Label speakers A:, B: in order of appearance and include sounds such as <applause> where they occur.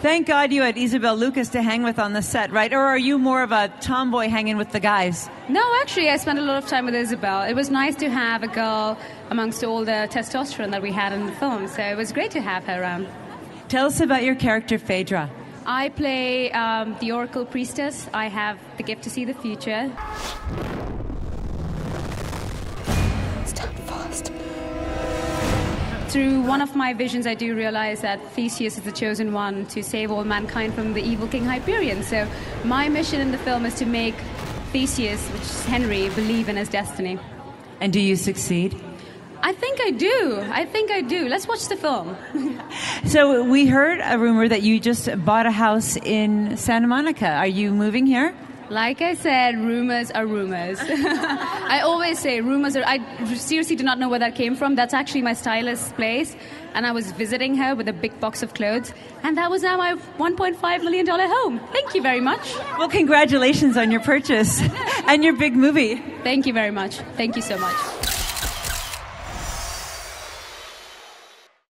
A: Thank God you had Isabel Lucas to hang with on the set, right? Or are you more of a tomboy hanging with the guys?
B: No, actually, I spent a lot of time with Isabel. It was nice to have a girl amongst all the testosterone that we had in the film, so it was great to have her around.
A: Tell us about your character, Phaedra.
B: I play um, the Oracle Priestess. I have the gift to see the future. Through one of my visions, I do realize that Theseus is the chosen one to save all mankind from the evil King Hyperion. So, my mission in the film is to make Theseus, which is Henry, believe in his destiny.
A: And do you succeed?
B: I think I do. I think I do. Let's watch the film. <laughs>
A: So we heard a rumor that you just bought a house in Santa Monica. Are you moving here?
B: Like I said, rumors are rumors. <laughs> I always say rumors are. I seriously do not know where that came from. That's actually my stylist's place, and I was visiting her with a big box of clothes, and that was now my 1.5 million dollar home. Thank you very much.
A: Well, congratulations on your purchase <laughs> and your big movie.
B: Thank you very much. Thank you so much.